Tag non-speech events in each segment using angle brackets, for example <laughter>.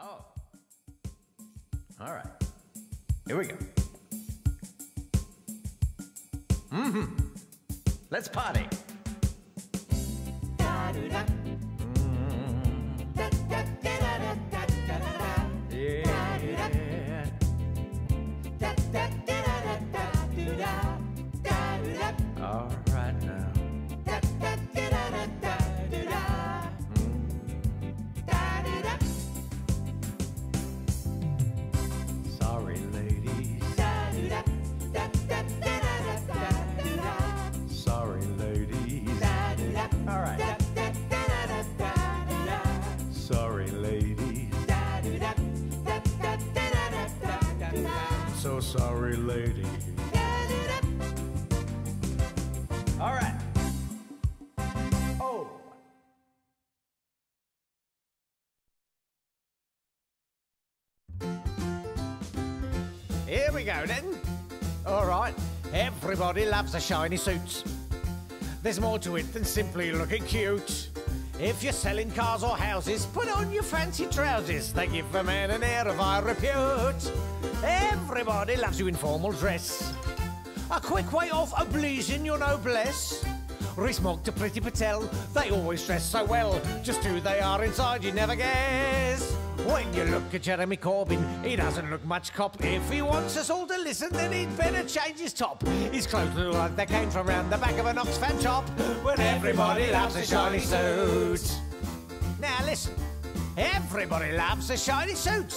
Oh. All right. Here we go. Mm-hmm. Let's party. Yeah. Here we go then. All right. Everybody loves a shiny suit. There's more to it than simply looking cute. If you're selling cars or houses, put on your fancy trousers. They give a man an air of high repute. Everybody loves you in formal dress. A quick way of obliging your noblesse. Rees-Mogg to Priti Patel, they always dress so well. Just who they are inside, you never guess. When you look at Jeremy Corbyn, he doesn't look much cop. If he wants us all to listen, then he'd better change his top. His clothes look like they came from round the back of an Oxfam shop. When everybody loves a shiny suit. Now listen, everybody loves a shiny suit.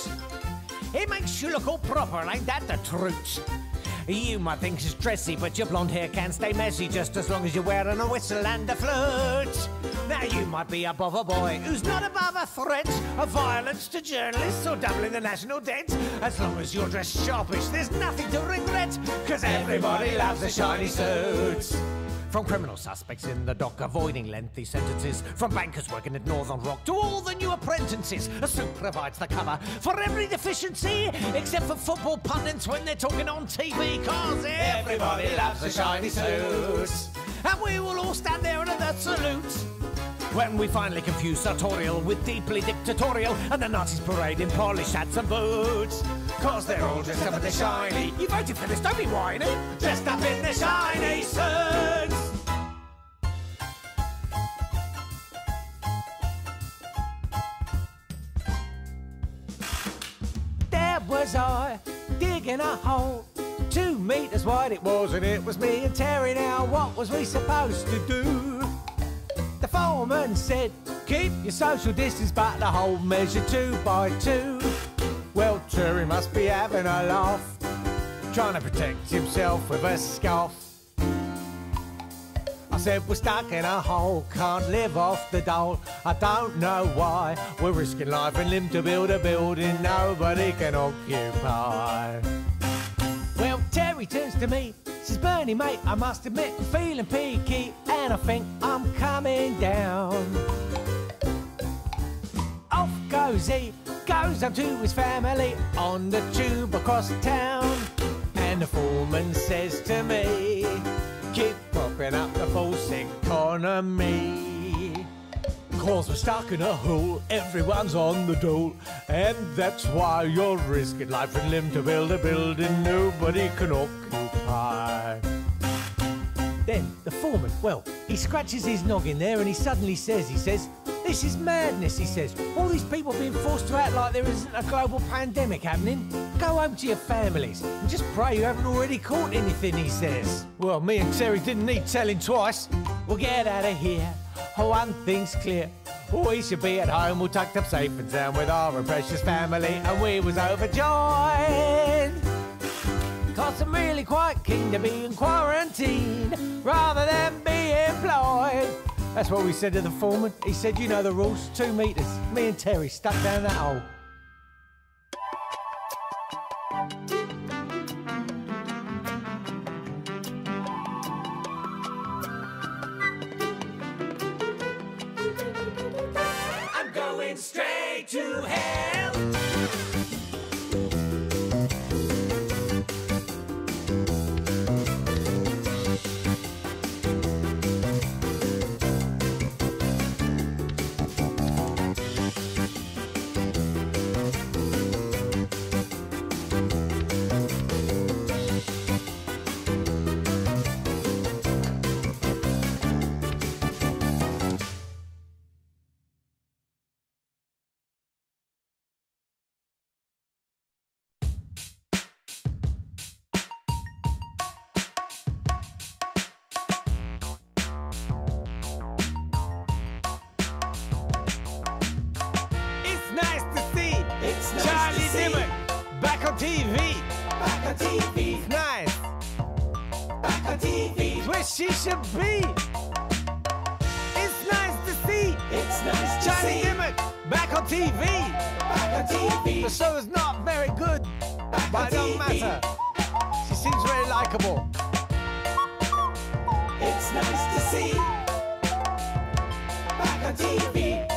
It makes you look all proper, ain't that the truth? You might think she's dressy, but your blonde hair can stay messy just as long as you're wearing a whistle and a flute. Now you might be above a boy who's not above a threat of violence to journalists or doubling the national debt. As long as you're dressed sharpish, there's nothing to regret, cause everybody loves a shiny suit. From criminal suspects in the dock avoiding lengthy sentences, from bankers working at Northern Rock to all the new apprentices, a suit provides the cover for every deficiency, except for football pundits when they're talking on TV, cause everybody loves a shiny suit. And we will all stand there and the salute. When we finally confuse sartorial with deeply dictatorial and the Nazis parade in polished hats and boots. Cause they're all dressed up in the shiny. You voted for this, don't be whiny. Dressed up in the shiny suits. Was I, digging a hole. Two meters wide it was, and it was me and Terry. Now, what was we supposed to do? The foreman said, keep your social distance, but the whole measure two by two. Well, Terry must be having a laugh, trying to protect himself with a scarf. Said we're stuck in a hole, can't live off the dole. I don't know why we're risking life and limb to build a building nobody can occupy. Well, Terry turns to me, says Bernie, mate, I must admit I'm feeling peaky, and I think I'm coming down. Off goes he, goes up to his family on the tube across town. And the foreman says to me, keep up the false economy. Cause we're stuck in a hole, everyone's on the dole. And that's why you're risking life and limb to build a building nobody can occupy. Then the foreman, well, he scratches his noggin there and he suddenly says, he says, this is madness, he says. All these people being forced to act like there isn't a global pandemic happening. Go home to your families and just pray you haven't already caught anything, he says. Well, me and Terry didn't need telling twice. We'll get out of here. Oh, one thing's clear. We should be at home, all tucked up safe and sound with our precious family, and we was overjoyed. Cause I'm really quite keen to be in quarantine rather than be employed. That's what we said to the foreman. He said, you know the rules, two metres. Me and Terry stuck down that hole. I'm going straight to hell. TV. Nice. Back on TV. Where she should be. It's nice to see. It's nice to Johnny see. Dimmock back on TV. Back on TV. The show is not very good, back but it don't matter. She seems very likable. It's nice to see. Back on TV.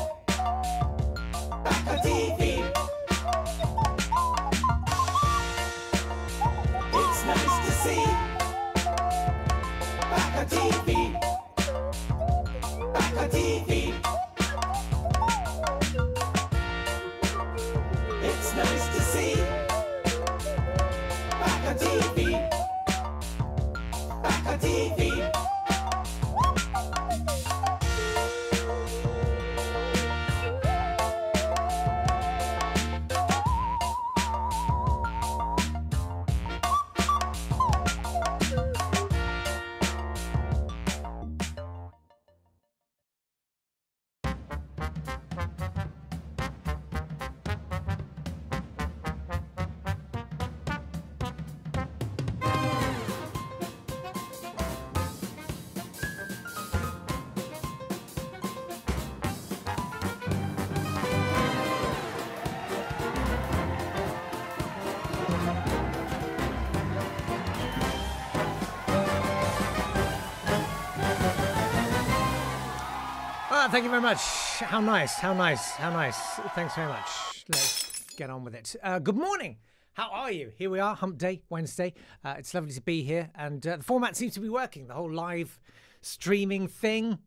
Thank you very much. How nice, how nice, how nice. Thanks very much. Let's get on with it. Uh, good morning. How are you? Here we are, Hump Day, Wednesday. Uh, it's lovely to be here, and uh, the format seems to be working. The whole live streaming thing.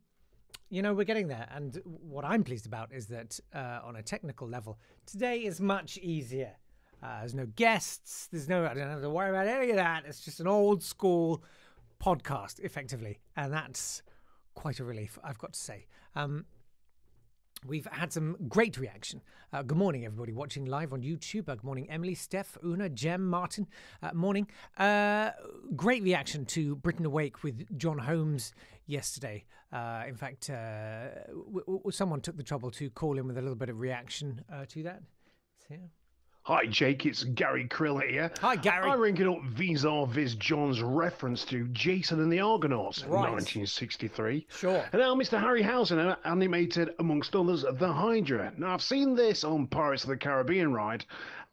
You know, we're getting there. And what I'm pleased about is that uh, on a technical level, today is much easier. Uh, there's no guests. There's no, I don't have to worry about any of that. It's just an old school podcast, effectively. And that's quite a relief, I've got to say. Um, We've had some great reaction. Uh, good morning, everybody watching live on YouTube. Uh, good morning, Emily, Steph, Una, Jem, Martin. Uh, morning. Uh, great reaction to Britain Awake with John Holmes yesterday. Uh, in fact, uh, someone took the trouble to call in with a little bit of reaction to that. Yeah. Hi, Jake. It's Gary Krill here. Hi, Gary. I'm ringing up vis-a-vis John's reference to Jason and the Argonauts right. in 1963. Sure. And now Mr. Harryhausen animated, amongst others, The Hydra. Now, I've seen this on Pirates of the Caribbean ride,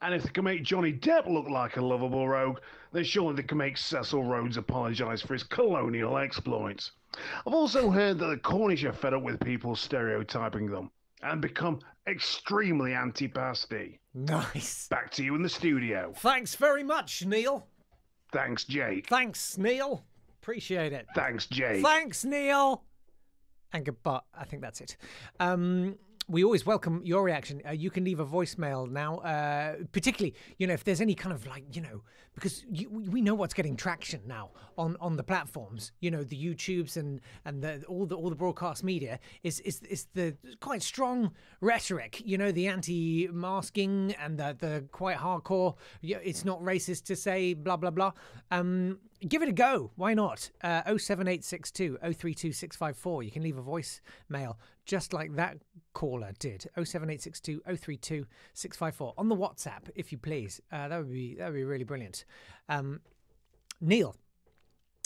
and if they can make Johnny Depp look like a lovable rogue, then surely they can make Cecil Rhodes apologise for his colonial exploits. I've also heard that the Cornish are fed up with people stereotyping them and become extremely anti-pasty. Nice. Back to you in the studio. Thanks very much, Neil. Thanks, Jake. Thanks, Neil. Appreciate it. Thanks, Jake. Thanks, Neil. And goodbye. I think that's it. Um, we always welcome your reaction. Uh, you can leave a voicemail now, uh, particularly, you know, if there's any kind of like, you know, because you, we know what's getting traction now on, on the platforms. You know, the YouTubes and and the, all the all the broadcast media is is is the quite strong rhetoric. You know, the anti-masking and the the quite hardcore. It's not racist to say blah blah blah. Um, give it a go. Why not? Uh, 07862 032654. You can leave a voice mail just like that caller did. 07862 032 654 on the WhatsApp, if you please. Uh, that would be that would be really brilliant. Um, Neil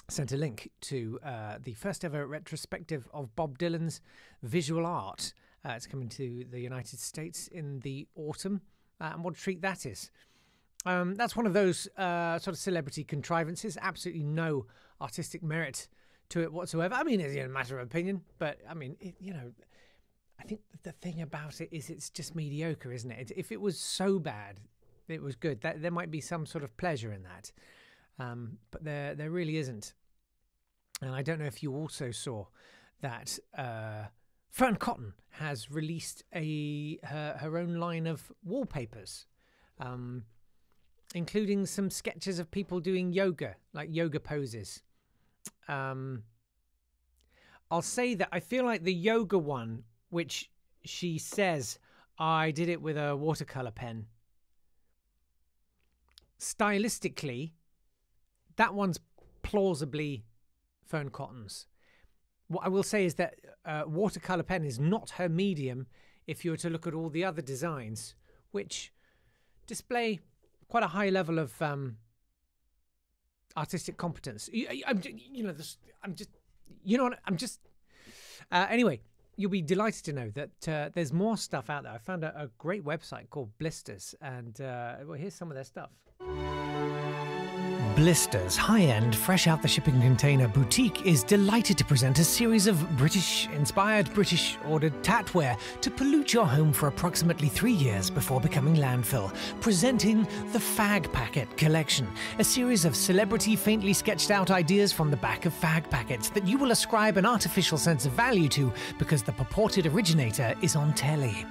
sent a link to uh, the first ever retrospective of Bob Dylan's visual art. Uh, it's coming to the United States in the autumn, uh, and what a treat that is. Um, that's one of those uh, sort of celebrity contrivances. Absolutely no artistic merit to it whatsoever. I mean, it's a matter of opinion, but I mean, it, you know, I think the thing about it is it's just mediocre, isn't it? If it was so bad, it was good. That there might be some sort of pleasure in that, um, but there there really isn't. And I don't know if you also saw that uh, Cotton has released a her, her own line of wallpapers. Um, including some sketches of people doing yoga, like yoga poses. Um, I'll say that I feel like the yoga one, which she says I did it with a watercolor pen. Stylistically, that one's plausibly Fearne Cotton's. What I will say is that uh, watercolor pen is not her medium if you were to look at all the other designs, which display quite a high level of um, artistic competence. You, I'm, you know, this, I'm just, you know, what, I'm just. Uh, anyway, you'll be delighted to know that uh, there's more stuff out there. I found a, a great website called Blisters, and uh, well, here's some of their stuff. Blisters, high end, fresh out the shipping container boutique, is delighted to present a series of British inspired, British ordered tatware to pollute your home for approximately three years before becoming landfill. Presenting the Fag Packet Collection, a series of celebrity, faintly sketched out ideas from the back of fag packets that you will ascribe an artificial sense of value to because the purported originator is on telly.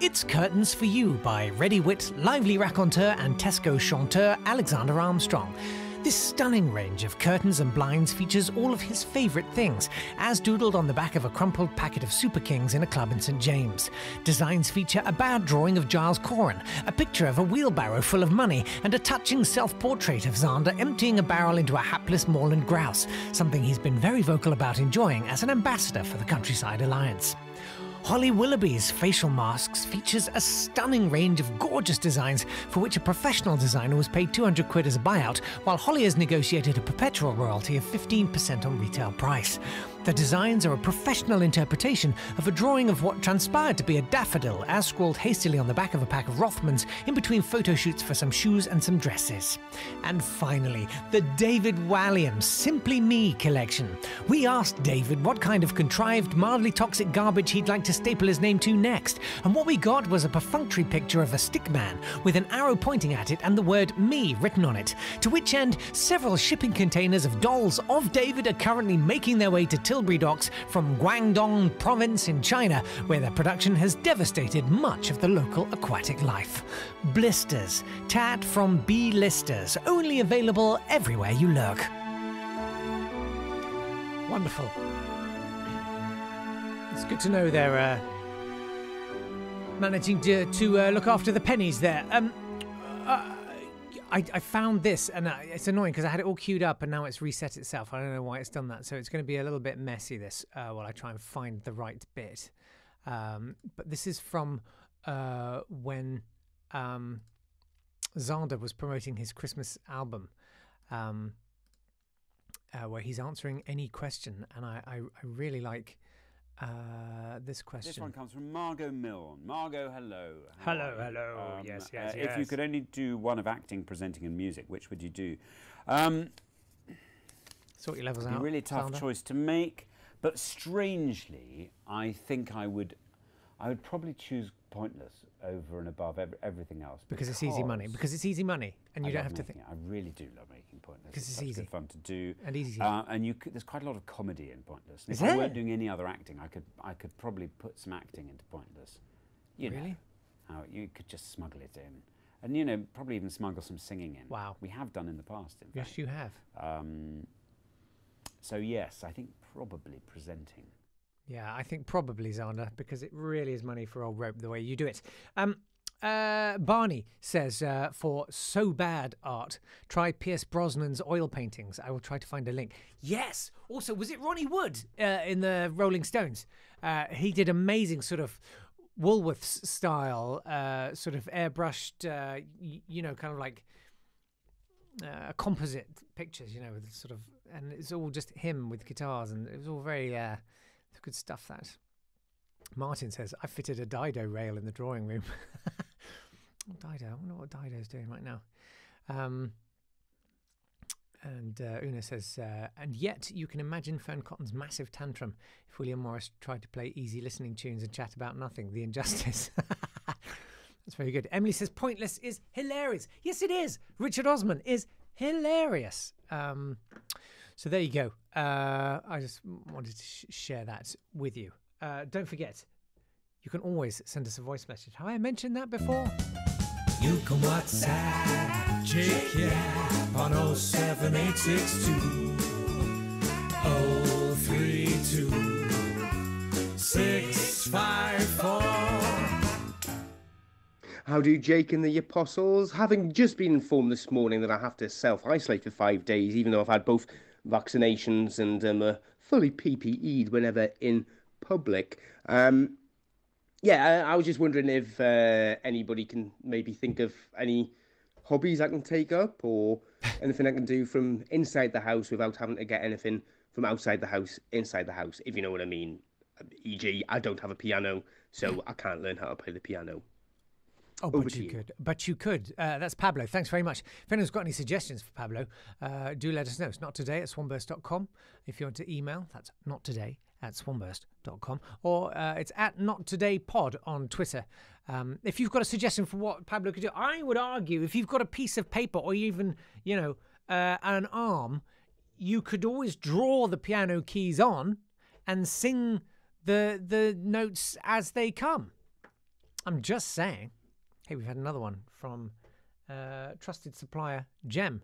It's Curtains for You by Ready Wit, lively raconteur, and Tesco chanteur Alexander Armstrong. This stunning range of curtains and blinds features all of his favourite things, as doodled on the back of a crumpled packet of Super Kings in a club in St James. Designs feature a bad drawing of Giles Coren, a picture of a wheelbarrow full of money, and a touching self portrait of Xander emptying a barrel into a hapless moorland grouse, something he's been very vocal about enjoying as an ambassador for the Countryside Alliance. Holly Willoughby's facial masks features a stunning range of gorgeous designs for which a professional designer was paid 200 quid as a buyout, while Holly has negotiated a perpetual royalty of 15% on retail price. The designs are a professional interpretation of a drawing of what transpired to be a daffodil, as scrawled hastily on the back of a pack of Rothmans in between photo shoots for some shoes and some dresses. And finally, the David Walliams Simply Me collection. We asked David what kind of contrived, mildly toxic garbage he'd like to staple his name to next, and what we got was a perfunctory picture of a stick man with an arrow pointing at it and the word me written on it. To which end, several shipping containers of dolls of David are currently making their way to Tilbury docks from Guangdong province in China, where their production has devastated much of the local aquatic life. Blisters, tat from B listers, only available everywhere you lurk. Wonderful. It's good to know they're uh, managing to, to uh, look after the pennies there. Um, I, I found this, and it's annoying because I had it all queued up, and now it's reset itself. I don't know why it's done that, so it's going to be a little bit messy. This uh, while I try and find the right bit. Um, but this is from uh, when um, Xander was promoting his Christmas album. Um, uh, where he's answering any question, and I, I, I really like uh, this question. This one comes from Margot Milne. Margot, hello. Hello, hello. Yes, yes, uh, If you could only do one of acting, presenting, and music, which would you do? Um, Sort your levels a out. really tough Xander. choice to make, but strangely, I think I would, I would probably choose Pointless over and above ev- everything else because it's easy money. Because it's easy money, and you I don't have to think. it. I really do love making Pointless. Because it's such easy. fun to do. And easy. Uh, and you could, there's quite a lot of comedy in Pointless. And Is if I weren't doing any other acting, I could I could probably put some acting into Pointless. You Really? know, how you could just smuggle it in, and you know probably even smuggle some singing in. Wow. We have done in the past. In Yes, fact. you have. Um, so yes, I think probably presenting. Yeah, I think probably Xander because it really is money for old rope the way you do it. Um, uh, Barney says uh, for so bad art, try Pierce Brosnan's oil paintings. I will try to find a link. Yes. Also, was it Ronnie Wood uh, in the Rolling Stones? Uh, he did amazing sort of Woolworths style, uh, sort of airbrushed, uh, you know, kind of like composite pictures, you know, with sort of, and it's all just him with guitars, and it was all very good stuff. That Martin says, I fitted a Dido rail in the drawing room. <laughs> Dido, I wonder what Dido's doing right now. Um, and uh, Una says, uh, and yet you can imagine Fearne Cotton's massive tantrum if William Morris tried to play easy listening tunes and chat about nothing. The injustice. <laughs> That's very good. Emily says, pointless is hilarious. Yes, it is. Richard Osman is hilarious. Um, so there you go. Uh, I just wanted to sh- share that with you. Uh, don't forget, you can always send us a voice message. Have I mentioned that before? You can WhatsApp Jake yeah, on 07862 032 654. How do Jake and the Apostles? Having just been informed this morning that I have to self isolate for five days, even though I've had both vaccinations and um, uh, fully PPE'd whenever in public. Um, yeah, I, I was just wondering if uh, anybody can maybe think of any hobbies I can take up or anything I can do from inside the house without having to get anything from outside the house inside the house, if you know what I mean. E.g., I don't have a piano, so I can't learn how to play the piano. Oh, Over but you you. could. But you could. Uh, that's Pablo. Thanks very much. If anyone's got any suggestions for Pablo, uh, do let us know. It's not today at swanburst.com. If you want to email, that's not today at swanburst.com. Or uh, it's at not today pod on Twitter. Um, if you've got a suggestion for what Pablo could do, I would argue if you've got a piece of paper or even, you know, uh, an arm, you could always draw the piano keys on and sing the the notes as they come. I'm just saying. Hey, we've had another one from uh, trusted supplier Gem.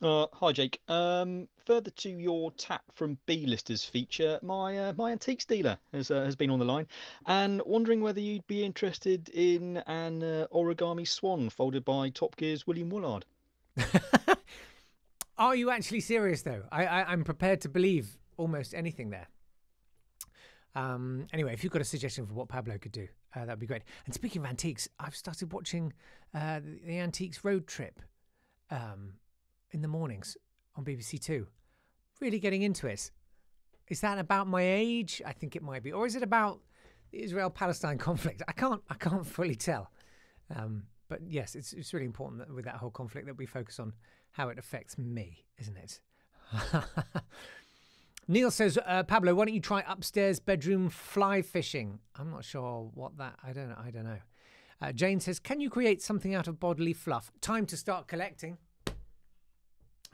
Uh, hi, Jake. Um, further to your tap from B-listers feature, my uh, my antiques dealer has uh, has been on the line, and wondering whether you'd be interested in an uh, origami swan folded by Top Gear's William Woollard. <laughs> Are you actually serious though? I, I I'm prepared to believe almost anything there. Um, anyway, if you've got a suggestion for what Pablo could do, uh, that'd be great. And speaking of antiques, I've started watching uh, the, the Antiques Road Trip um, in the mornings on BBC Two. Really getting into it. Is that about my age? I think it might be, or is it about the Israel-Palestine conflict? I can't I can't fully tell. Um, but yes, it's it's really important that with that whole conflict that we focus on how it affects me, isn't it? <laughs> Neil says, uh, Pablo, why don't you try upstairs bedroom fly fishing? I'm not sure what that. I don't. I don't know. Uh, Jane says, can you create something out of bodily fluff? Time to start collecting.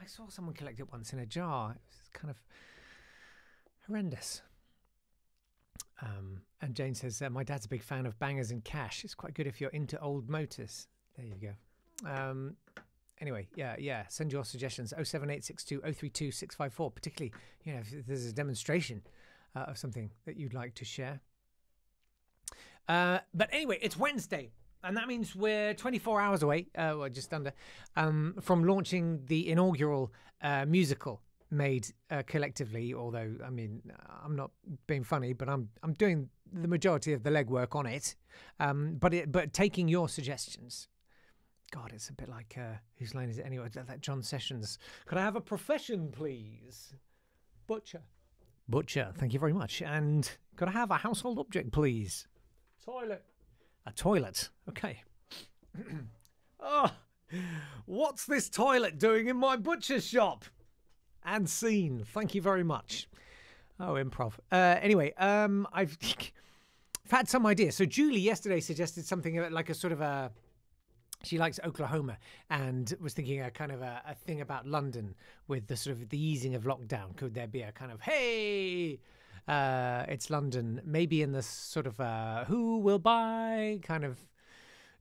I saw someone collect it once in a jar. It was kind of horrendous. Um, and Jane says, uh, my dad's a big fan of bangers and cash. It's quite good if you're into old motors. There you go. Um, anyway, yeah, yeah. Send your suggestions 07862 032 654, particularly, you know, if there's a demonstration uh, of something that you'd like to share. Uh, but anyway, it's Wednesday, and that means we're 24 hours away, uh, well, just under, um, from launching the inaugural uh, musical made uh, collectively. Although, I mean, I'm not being funny, but I'm I'm doing the majority of the legwork on it. Um, but it, but taking your suggestions. God, it's a bit like uh, whose line is it anyway? That, that John Sessions. Could I have a profession, please? Butcher. Butcher. Thank you very much. And could I have a household object, please? Toilet. A toilet. Okay. <clears throat> oh, what's this toilet doing in my butcher's shop? And scene. Thank you very much. Oh, improv. Uh, anyway, um, I've, I've <laughs> had some idea. So Julie yesterday suggested something like a sort of a. She likes Oklahoma and was thinking a kind of a, a thing about London with the sort of the easing of lockdown. Could there be a kind of hey, uh, it's London, maybe in this sort of uh, who will buy kind of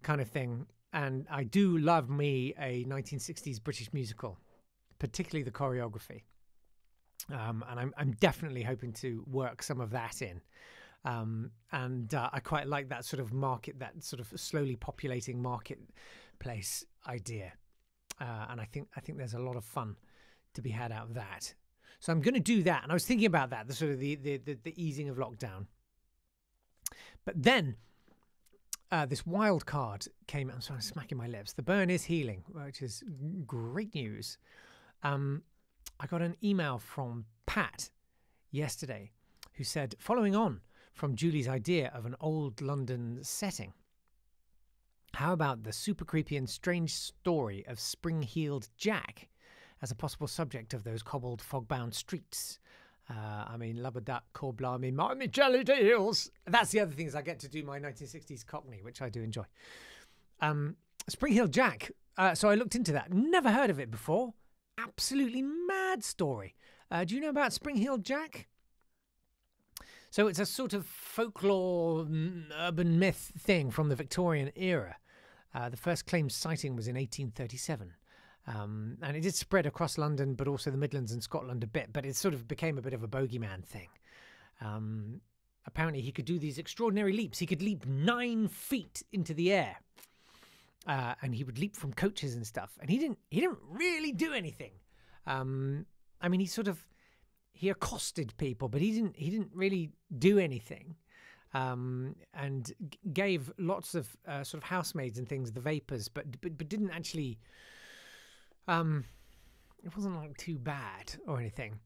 kind of thing. And I do love me a 1960s British musical, particularly the choreography. Um, and I'm, I'm definitely hoping to work some of that in. Um, and uh, I quite like that sort of market, that sort of slowly populating marketplace idea. Uh, and I think I think there's a lot of fun to be had out of that. So I'm going to do that. And I was thinking about that, the sort of the the, the, the easing of lockdown. But then uh, this wild card came. I'm sorry, I'm smacking my lips. The burn is healing, which is great news. Um, I got an email from Pat yesterday who said, following on from Julie's idea of an old London setting, how about the super creepy and strange story of Spring Heeled Jack as a possible subject of those cobbled, fog bound streets? Uh, I mean, lubber duck, core blimey, my jelly deals. That's the other things I get to do my 1960s Cockney, which I do enjoy. Um, Spring Hill Jack. Uh, so I looked into that. Never heard of it before. Absolutely mad story. Uh, do you know about Spring Hill Jack? So it's a sort of folklore, mm, urban myth thing from the Victorian era. Uh, the first claimed sighting was in 1837. Um, and it did spread across London, but also the Midlands and Scotland a bit. But it sort of became a bit of a bogeyman thing. Um, apparently, he could do these extraordinary leaps. He could leap nine feet into the air, uh, and he would leap from coaches and stuff. And he didn't. He didn't really do anything. Um, I mean, he sort of he accosted people, but he didn't. He didn't really do anything. Um, and g- gave lots of uh, sort of housemaids and things the vapors, but, but but didn't actually Um, it wasn't like too bad or anything.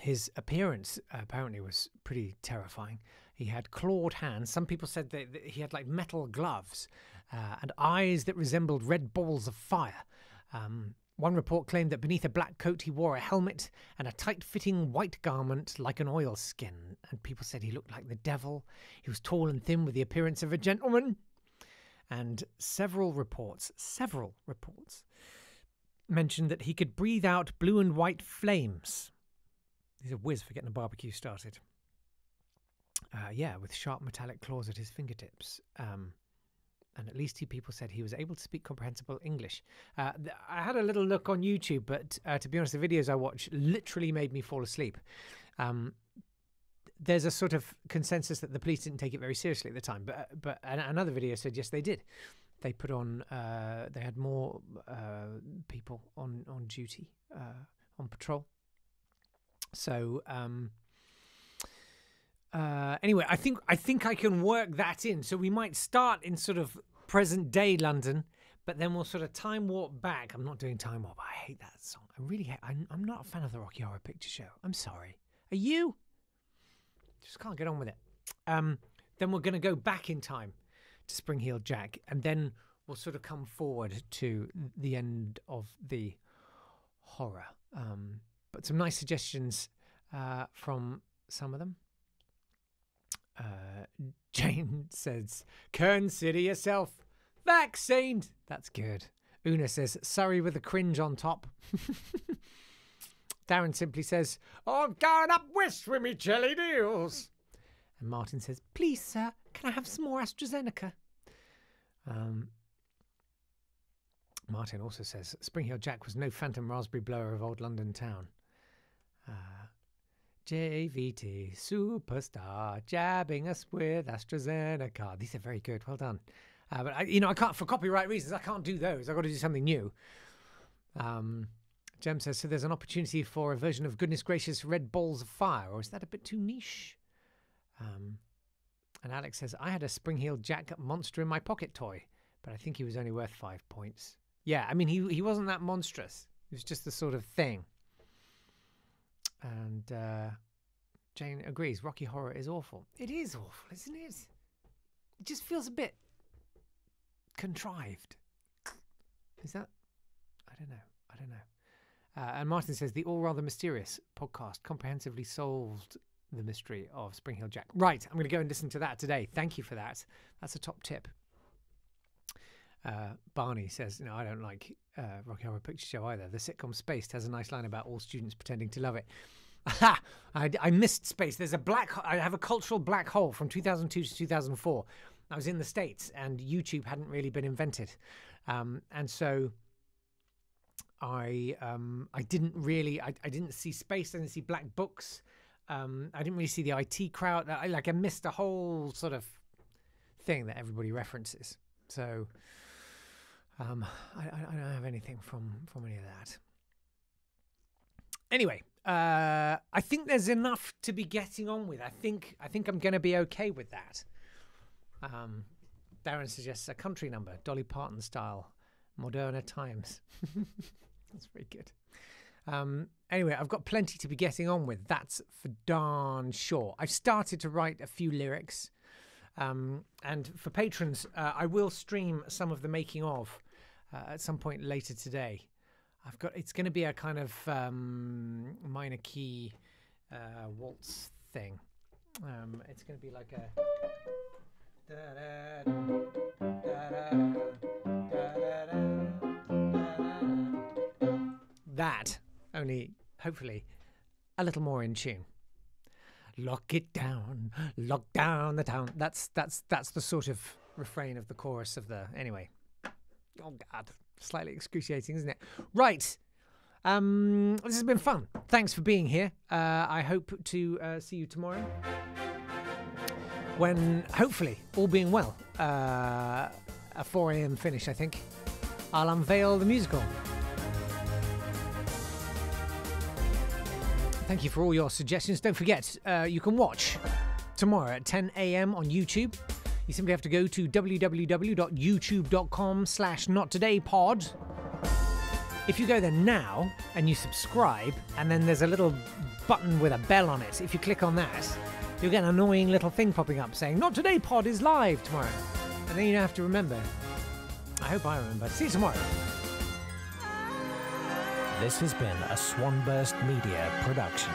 His appearance apparently was pretty terrifying. He had clawed hands. Some people said that, that he had like metal gloves uh, and eyes that resembled red balls of fire. Um, one report claimed that beneath a black coat he wore a helmet and a tight fitting white garment like an oilskin, and people said he looked like the devil. He was tall and thin with the appearance of a gentleman. And several reports, several reports, mentioned that he could breathe out blue and white flames. He's a whiz for getting a barbecue started. Uh, yeah, with sharp metallic claws at his fingertips. Um, and at least two people said he was able to speak comprehensible English. Uh, I had a little look on YouTube, but uh, to be honest, the videos I watched literally made me fall asleep. Um, there's a sort of consensus that the police didn't take it very seriously at the time, but but another video said yes, they did. They put on, uh, they had more uh, people on on duty uh, on patrol. So um, uh, anyway, I think I think I can work that in. So we might start in sort of present day London, but then we'll sort of time warp back. I'm not doing time warp. I hate that song. I really hate. I'm, I'm not a fan of the Rocky Horror Picture Show. I'm sorry. Are you? Just can't get on with it. Um, then we're going to go back in time to Spring Heel Jack, and then we'll sort of come forward to the end of the horror. Um, but some nice suggestions uh, from some of them. Uh, <laughs> Jane says, consider yourself vaccinated. That's good. Una says, sorry with a cringe on top. <laughs> Darren simply says, I'm going up west with me jelly deals. And Martin says, please, sir, can I have some more AstraZeneca? Um, Martin also says, Spring Hill Jack was no phantom raspberry blower of old London town. Uh, JVT superstar jabbing us with AstraZeneca. These are very good. Well done. Uh, but I, you know, I can't for copyright reasons. I can't do those. I've got to do something new. Um, Jem says so. There's an opportunity for a version of Goodness Gracious Red Balls of Fire, or is that a bit too niche? Um, and Alex says I had a spring heeled Jack monster in my pocket toy, but I think he was only worth five points. Yeah, I mean he he wasn't that monstrous. It was just the sort of thing. And uh, Jane agrees. Rocky Horror is awful. It is awful, isn't it? It just feels a bit contrived. Is that? I don't know. I don't know. Uh, and Martin says the all rather mysterious podcast comprehensively solved the mystery of Spring Hill Jack. Right, I'm going to go and listen to that today. Thank you for that. That's a top tip. Uh, Barney says, "No, I don't like uh, Rocky Horror Picture Show either. The sitcom Spaced has a nice line about all students pretending to love it. <laughs> Aha! I, I missed Space. There's a black. I have a cultural black hole from 2002 to 2004. I was in the states, and YouTube hadn't really been invented, um, and so I um, I didn't really. I, I didn't see Space. I didn't see Black Books. Um, I didn't really see the IT crowd. I like I missed a whole sort of thing that everybody references. So um, I, I don't have anything from from any of that. Anyway, uh, I think there's enough to be getting on with. I think I think I'm going to be okay with that. Um, Darren suggests a country number, Dolly Parton style, Moderna Times. <laughs> That's very good. Um, anyway, I've got plenty to be getting on with. That's for darn sure. I've started to write a few lyrics. Um, and for patrons, uh, I will stream some of the making of uh, at some point later today. I've got it's going to be a kind of um, minor key uh, waltz thing. Um, it's going to be like a. That only hopefully a little more in tune. Lock it down, lock down the town. That's that's that's the sort of refrain of the chorus of the anyway. Oh God, slightly excruciating, isn't it? Right. Um, this has been fun. Thanks for being here. Uh, I hope to uh, see you tomorrow when, hopefully, all being well, uh, a 4 a.m. finish, I think, I'll unveil the musical. Thank you for all your suggestions. Don't forget, uh, you can watch tomorrow at 10 a.m. on YouTube. You simply have to go to www.youtube.com slash nottodaypod If you go there now and you subscribe, and then there's a little button with a bell on it, if you click on that, you'll get an annoying little thing popping up saying, Not today, pod is live tomorrow. And then you have to remember. I hope I remember. See you tomorrow. This has been a Swanburst Media production.